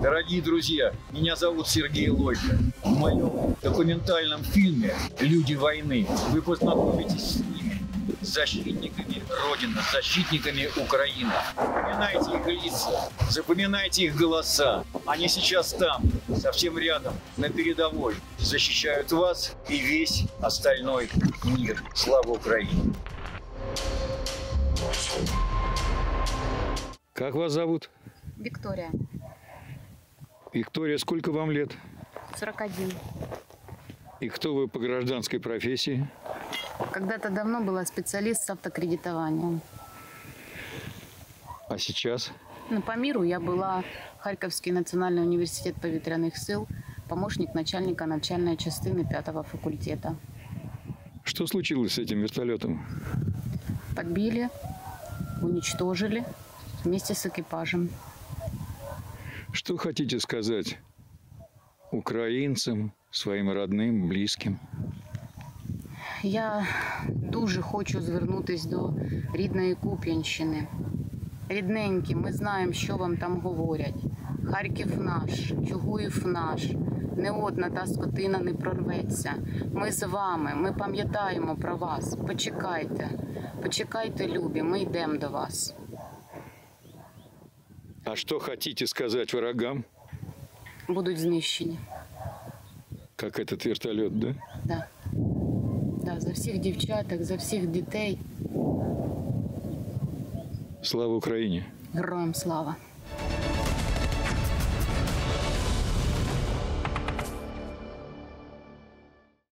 Дорогие друзья, меня зовут Сергей Лойко. В моем документальном фильме «Люди войны» вы познакомитесь с ними, с защитниками Родины, с защитниками Украины. Запоминайте их лица, запоминайте их голоса. Они сейчас там, совсем рядом, на передовой, защищают вас и весь остальной мир. Слава Украине! Как вас зовут? Виктория, Виктория, сколько вам лет? 41. И кто вы по гражданской профессии? Когда-то давно была специалист с автокредитованием. А сейчас? Но по миру я была Харьковский национальный университет повітряних сил, помощник начальника начальной частины пятого факультета. Что случилось с этим вертолетом? Подбили, уничтожили вместе с экипажем. Что хотите сказать українцям, своим родным, близким? Я дуже хочу звернутись до рідної Куп'янщини. Рідненькі, ми знаємо, що вам там говорять. Харків наш, Чугуїв наш. Не одна та скотина не прорветься. Ми з вами, ми пам'ятаємо про вас. Почекайте, почекайте, любі, ми йдемо до вас. А что хотите сказать врагам, Будуть знищені. как этот вертолет, да? Да. Да, за всіх дівчаток, за всіх дітей. Слава Украине! Героям слава!